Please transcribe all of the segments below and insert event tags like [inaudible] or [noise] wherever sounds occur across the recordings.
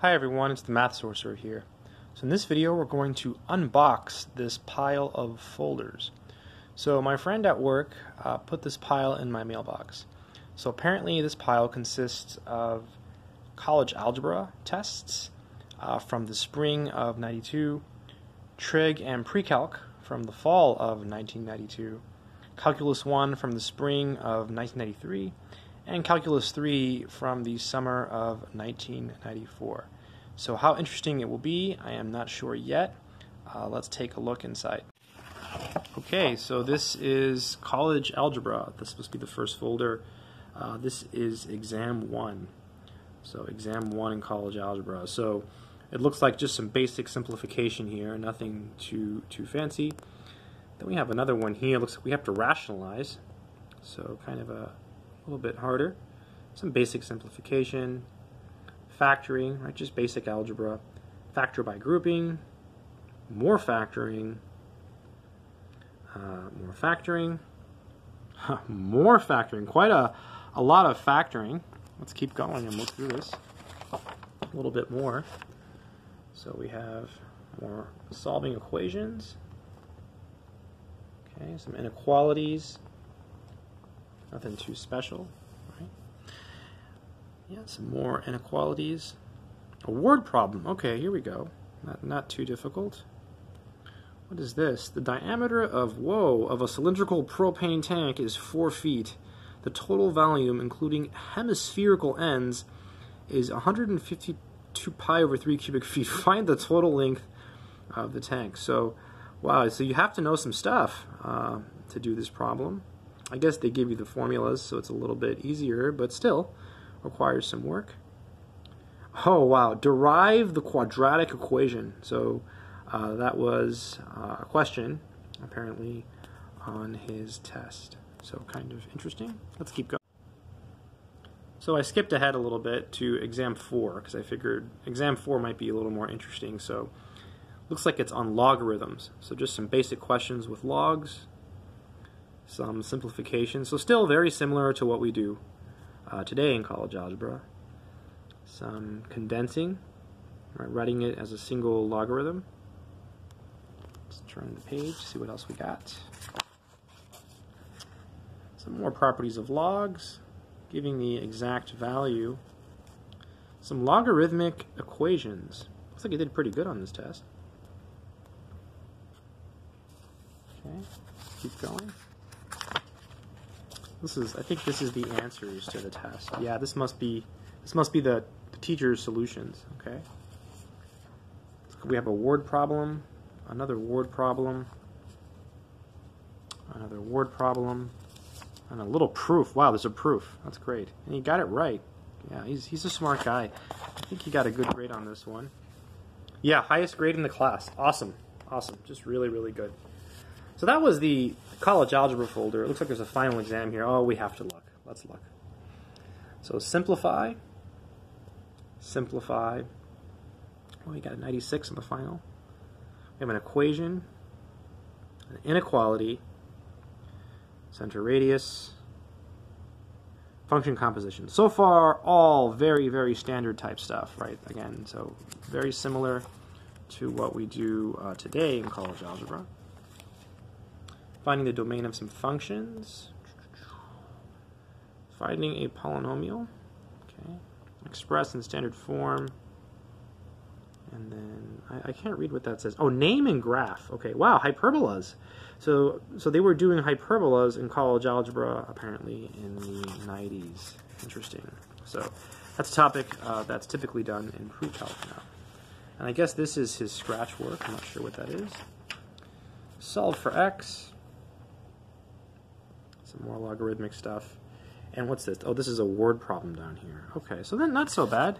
Hi everyone, it's the Math Sorcerer here. So in this video we're going to unbox this pile of folders. So my friend at work uh, put this pile in my mailbox. So apparently this pile consists of college algebra tests uh, from the spring of 92, trig and pre-calc from the fall of 1992, calculus 1 from the spring of 1993, and Calculus 3 from the summer of 1994. So how interesting it will be, I am not sure yet. Uh, let's take a look inside. Okay, so this is college algebra. This must be the first folder. Uh, this is exam one. So exam one in college algebra. So it looks like just some basic simplification here, nothing too too fancy. Then we have another one here. Looks like we have to rationalize. So kind of a a little bit harder. Some basic simplification, factoring, right, just basic algebra, factor by grouping, more factoring, uh, more factoring, [laughs] more factoring, quite a, a lot of factoring. Let's keep going and look through this a little bit more. So we have more solving equations, okay, some inequalities, Nothing too special, right? Yeah, some more inequalities. A word problem. Okay, here we go. Not, not too difficult. What is this? The diameter of, whoa, of a cylindrical propane tank is 4 feet. The total volume, including hemispherical ends, is 152 pi over 3 cubic feet. [laughs] Find the total length of the tank. So, wow, so you have to know some stuff uh, to do this problem. I guess they give you the formulas, so it's a little bit easier, but still requires some work. Oh, wow. Derive the quadratic equation. So uh, that was uh, a question, apparently, on his test. So kind of interesting. Let's keep going. So I skipped ahead a little bit to exam 4 because I figured exam 4 might be a little more interesting. So looks like it's on logarithms. So just some basic questions with logs some simplification. So still very similar to what we do uh, today in college algebra. Some condensing, right, writing it as a single logarithm. Let's turn the page, see what else we got. Some more properties of logs, giving the exact value. Some logarithmic equations. Looks like I did pretty good on this test. Okay, keep going. This is, I think this is the answers to the test. Yeah, this must be, this must be the, the teacher's solutions, okay? We have a word problem, another word problem, another word problem, and a little proof. Wow, there's a proof. That's great. And he got it right. Yeah, he's, he's a smart guy. I think he got a good grade on this one. Yeah, highest grade in the class. Awesome. Awesome. Just really, really good. So that was the college algebra folder. It looks like there's a final exam here. Oh, we have to look. Let's look. So simplify, simplify. Oh, we got a 96 in the final. We have an equation, an inequality, center radius, function composition. So far, all very, very standard type stuff, right? Again, so very similar to what we do uh, today in college algebra finding the domain of some functions, finding a polynomial, okay, expressed in standard form, and then I, I, can't read what that says. Oh, name and graph. Okay, wow, hyperbolas. So, so they were doing hyperbolas in college algebra apparently in the 90s. Interesting. So, that's a topic uh, that's typically done in pre-calc now. And I guess this is his scratch work. I'm not sure what that is. Solve for x some more logarithmic stuff. And what's this? Oh, this is a word problem down here. Okay, so then not so bad.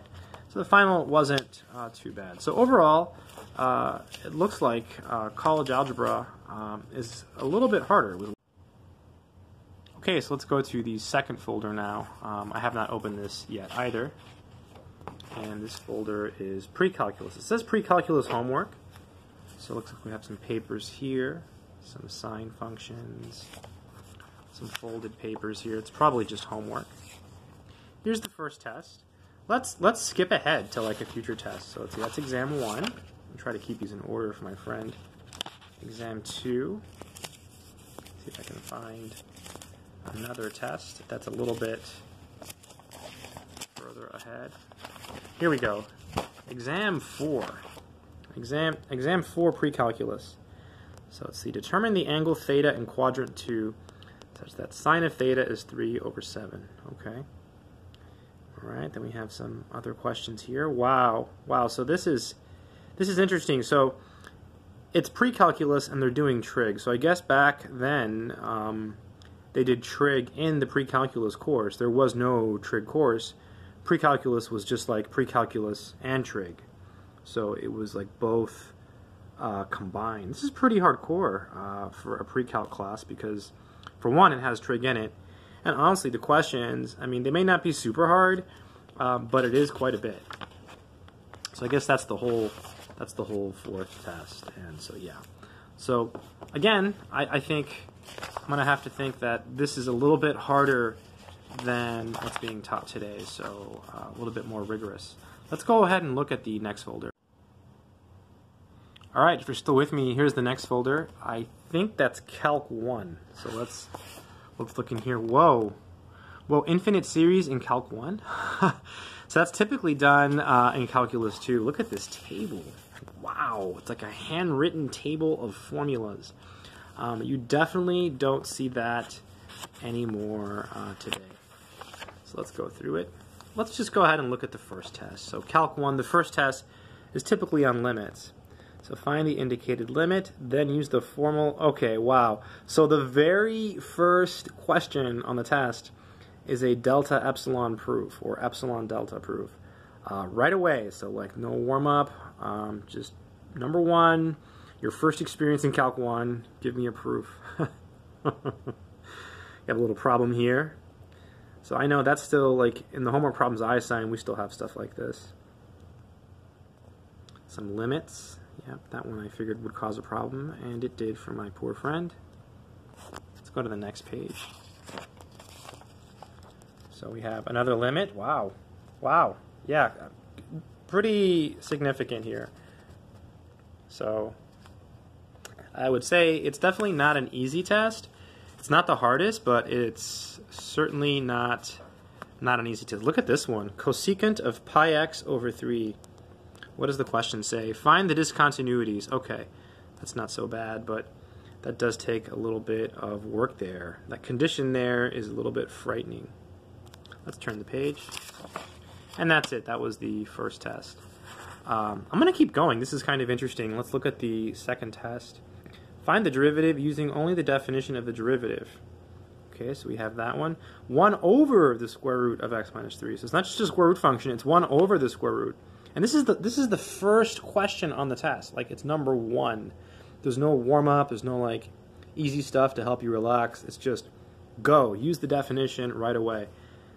So the final wasn't uh, too bad. So overall, uh, it looks like uh, college algebra um, is a little bit harder. Okay, so let's go to the second folder now. Um, I have not opened this yet either. And this folder is pre-calculus. It says pre-calculus homework. So it looks like we have some papers here, some sine functions, some folded papers here. It's probably just homework. Here's the first test. let's let's skip ahead to like a future test. So let's see, that's exam one. I'll try to keep these in order for my friend. Exam two. See if I can find another test that's a little bit further ahead. Here we go. Exam four. Exam exam four pre-calculus. So let's see. Determine the angle theta in quadrant two such that sine of theta is three over seven. Okay. All right. Then we have some other questions here. Wow. Wow. So this is this is interesting. So it's pre-calculus and they're doing trig. So I guess back then um, they did trig in the pre-calculus course. There was no trig course. Pre-calculus was just like pre-calculus and trig. So it was like both uh, combined. This is pretty hardcore uh, for a pre-calc class because for one, it has trig in it. And honestly, the questions, I mean, they may not be super hard, uh, but it is quite a bit. So I guess that's the whole that's the whole fourth test. And so yeah. So again, I, I think I'm gonna have to think that this is a little bit harder than what's being taught today. So uh, a little bit more rigorous. Let's go ahead and look at the next folder. All right, if you're still with me, here's the next folder. I think that's Calc 1. So let's let's look in here. Whoa. Well, infinite series in Calc 1? [laughs] so that's typically done uh, in Calculus 2. Look at this table. Wow, it's like a handwritten table of formulas. Um, you definitely don't see that anymore uh, today. So let's go through it. Let's just go ahead and look at the first test. So Calc 1, the first test is typically on limits. So find the indicated limit, then use the formal. Okay, wow. So the very first question on the test is a delta epsilon proof or epsilon delta proof. Uh, right away, so like no warm up, um, just number one, your first experience in Calc 1, give me a proof. [laughs] you have a little problem here. So I know that's still like in the homework problems I assign, we still have stuff like this. Some limits. Yep, that one I figured would cause a problem, and it did for my poor friend. Let's go to the next page. So we have another limit. Wow. Wow. Yeah, pretty significant here. So I would say it's definitely not an easy test. It's not the hardest, but it's certainly not not an easy test. Look at this one. Cosecant of pi x over 3 what does the question say? Find the discontinuities. Okay, that's not so bad, but that does take a little bit of work there. That condition there is a little bit frightening. Let's turn the page. And that's it. That was the first test. Um, I'm going to keep going. This is kind of interesting. Let's look at the second test. Find the derivative using only the definition of the derivative. Okay, so we have that one. 1 over the square root of x minus 3. So it's not just a square root function, it's 1 over the square root. And this is the this is the first question on the test. Like it's number one. There's no warm up. There's no like easy stuff to help you relax. It's just go. Use the definition right away.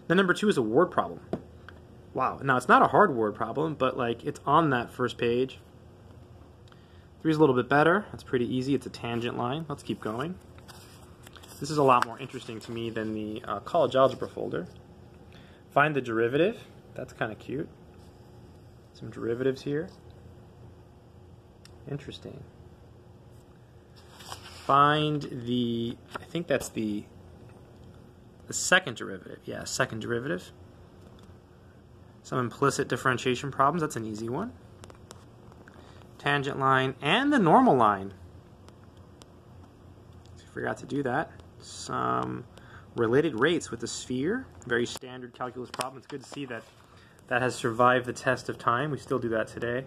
Then number two is a word problem. Wow. Now it's not a hard word problem, but like it's on that first page. Three is a little bit better. That's pretty easy. It's a tangent line. Let's keep going. This is a lot more interesting to me than the uh, college algebra folder. Find the derivative. That's kind of cute. Some derivatives here. Interesting. Find the, I think that's the, the second derivative. Yeah, second derivative. Some implicit differentiation problems. That's an easy one. Tangent line and the normal line. Forgot to do that. Some related rates with the sphere. Very standard calculus problem. It's good to see that that has survived the test of time. We still do that today.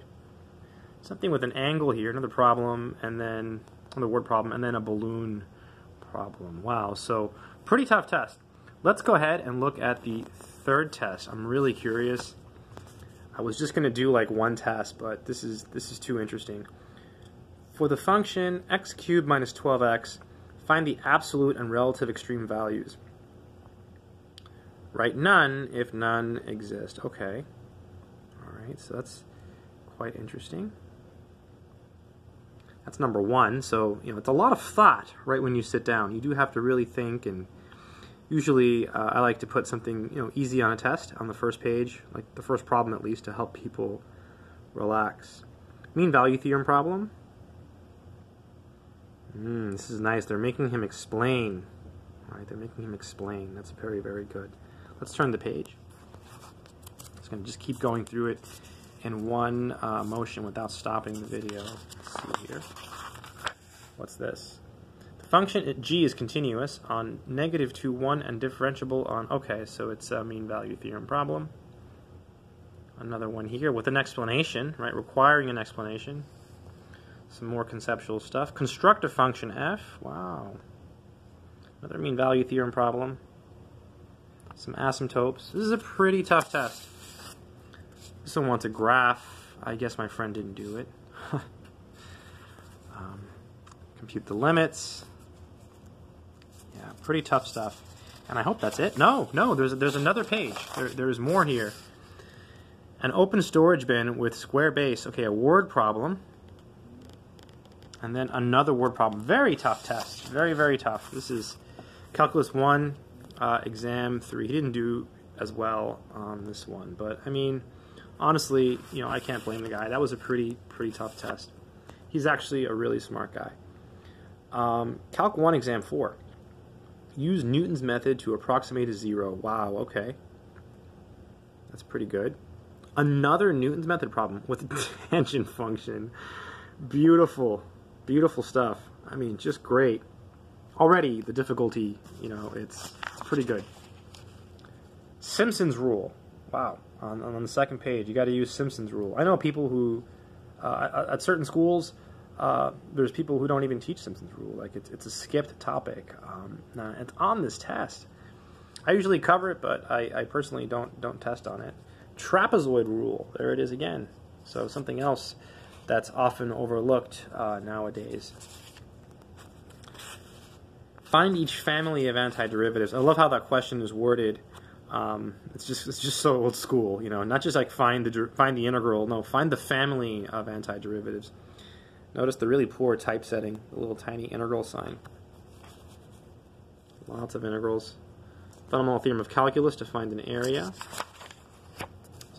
Something with an angle here, another problem, and then another word problem, and then a balloon problem. Wow, so pretty tough test. Let's go ahead and look at the third test. I'm really curious. I was just going to do like one test, but this is this is too interesting. For the function x cubed minus 12x, find the absolute and relative extreme values. Write none if none exist. Okay. All right, so that's quite interesting. That's number one. So, you know, it's a lot of thought right when you sit down. You do have to really think and Usually, uh, I like to put something you know easy on a test on the first page, like the first problem at least, to help people relax. Mean value theorem problem. Mm, this is nice. They're making him explain. All right, they're making him explain. That's very, very good. Let's turn the page. It's going to just keep going through it in one uh, motion without stopping the video. Let's see here. What's this? The function g is continuous on negative 2, 1 and differentiable on, okay, so it's a mean value theorem problem. Another one here with an explanation, right, requiring an explanation. Some more conceptual stuff. Construct a function f, wow. Another mean value theorem problem. Some asymptotes. This is a pretty tough test. This one wants a graph. I guess my friend didn't do it. [laughs] um, compute the limits. Yeah, pretty tough stuff. And I hope that's it. No, no, there's, there's another page. There, there's more here. An open storage bin with square base. Okay, a word problem. And then another word problem. Very tough test. Very, very tough. This is Calculus 1, uh, Exam 3. He didn't do as well on this one. But, I mean, honestly, you know, I can't blame the guy. That was a pretty, pretty tough test. He's actually a really smart guy. Um, Calc 1, Exam 4. Use Newton's method to approximate a zero. Wow, okay. That's pretty good. Another Newton's method problem with a [laughs] tangent function. Beautiful, beautiful stuff. I mean, just great. Already, the difficulty, you know, it's pretty good. Simpson's rule. Wow. On, on the second page, you got to use Simpson's rule. I know people who, uh, at certain schools, uh, there's people who don't even teach Simpson's rule. Like it's, it's a skipped topic. Um, it's on this test. I usually cover it, but I, I personally don't don't test on it. Trapezoid rule. There it is again. So something else that's often overlooked uh, nowadays. Find each family of antiderivatives. I love how that question is worded. Um, it's just it's just so old school, you know. Not just like find the find the integral. No, find the family of antiderivatives. Notice the really poor typesetting, the little tiny integral sign. Lots of integrals. Fundamental theorem of calculus to find an area.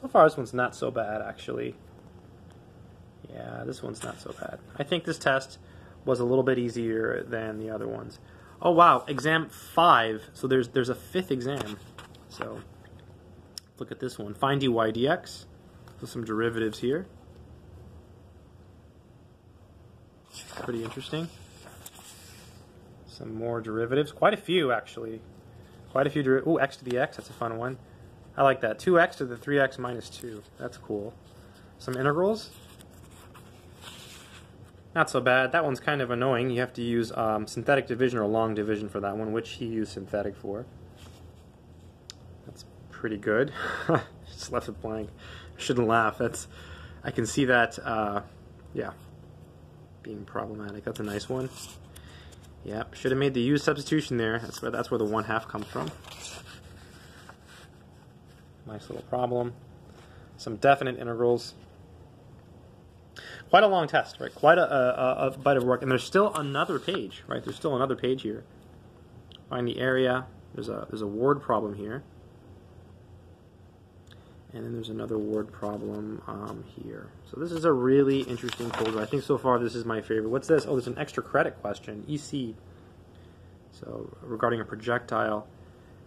So far, this one's not so bad, actually. Yeah, this one's not so bad. I think this test was a little bit easier than the other ones. Oh wow, exam five. So there's there's a fifth exam. So look at this one. Find dy dx. So some derivatives here. Pretty interesting. Some more derivatives. Quite a few, actually. Quite a few derivatives. Ooh, x to the x. That's a fun one. I like that. 2x to the 3x minus 2. That's cool. Some integrals. Not so bad. That one's kind of annoying. You have to use um, synthetic division or long division for that one, which he used synthetic for. That's pretty good. [laughs] Just left it blank. Shouldn't laugh. That's I can see that. Uh, yeah, being problematic. That's a nice one. Yep, should have made the u substitution there. That's where that's where the one half comes from. Nice little problem. Some definite integrals. Quite a long test, right? Quite a, a, a bite of work. And there's still another page, right? There's still another page here. Find the area. There's a there's a word problem here. And then there's another word problem um, here. So this is a really interesting folder. I think so far this is my favorite. What's this? Oh, there's an extra credit question, EC. So regarding a projectile,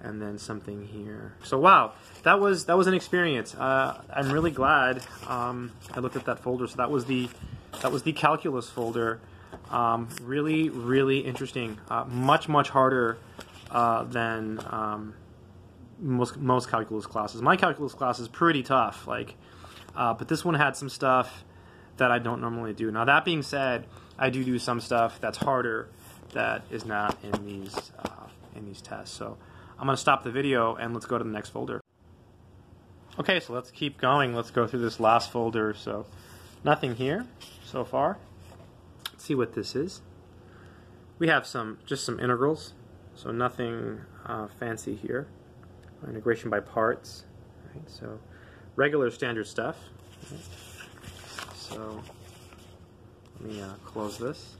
and then something here. So wow, that was that was an experience. Uh, I'm really glad um, I looked at that folder. So that was the that was the calculus folder. Um, really, really interesting. Uh, much, much harder uh, than um, most most calculus classes. My calculus class is pretty tough, like, uh, but this one had some stuff that I don't normally do. Now that being said, I do do some stuff that's harder that is not in these uh, in these tests. So I'm going to stop the video and let's go to the next folder. Okay, so let's keep going. Let's go through this last folder. So nothing here so far. Let's see what this is. We have some just some integrals, so nothing uh, fancy here integration by parts. Right, so regular standard stuff. Right. So let me uh, close this.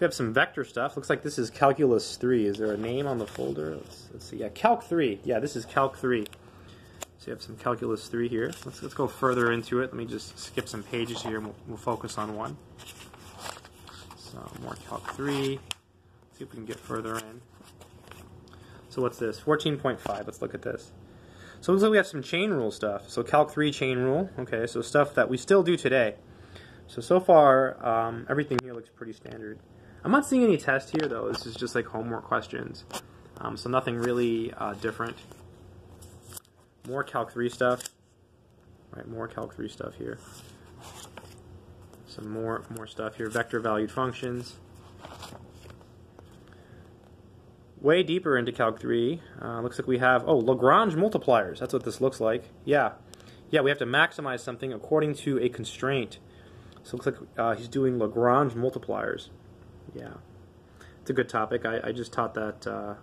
We have some vector stuff. Looks like this is Calculus 3. Is there a name on the folder? Let's, let's see. Yeah, Calc 3. Yeah, this is Calc 3. So you have some Calculus 3 here. Let's, let's go further into it. Let me just skip some pages here and we'll, we'll focus on one. So more Calc 3. See if we can get further in. So what's this? 14.5. Let's look at this. So it looks like we have some chain rule stuff. So Calc 3 chain rule. Okay, so stuff that we still do today. So, so far, um, everything here looks pretty standard. I'm not seeing any test here, though. This is just like homework questions. Um, so nothing really uh, different. More Calc 3 stuff. Right, more Calc 3 stuff here. Some more, more stuff here. Vector valued functions. Way deeper into Calc 3, uh, looks like we have, oh, Lagrange multipliers. That's what this looks like. Yeah. Yeah, we have to maximize something according to a constraint. So it looks like uh, he's doing Lagrange multipliers. Yeah. It's a good topic. I, I just taught that uh,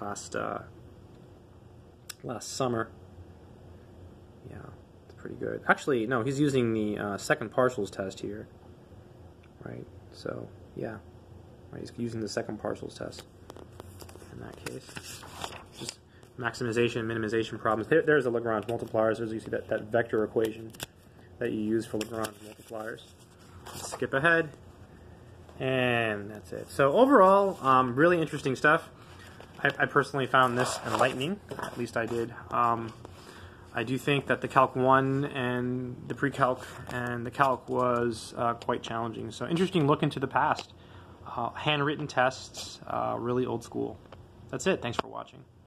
last uh, last summer. Yeah, it's pretty good. Actually, no, he's using the uh, second partials test here. Right, so, yeah. Right, he's using the second partials test in that case. Just maximization, minimization problems. There, there's the Lagrange multipliers. As you see that, that vector equation that you use for Lagrange multipliers. Skip ahead. And that's it. So overall, um, really interesting stuff. I, I, personally found this enlightening. At least I did. Um, I do think that the Calc 1 and the pre-calc and the calc was uh, quite challenging. So interesting look into the past. Uh, handwritten tests, uh, really old school. That's it. Thanks for watching.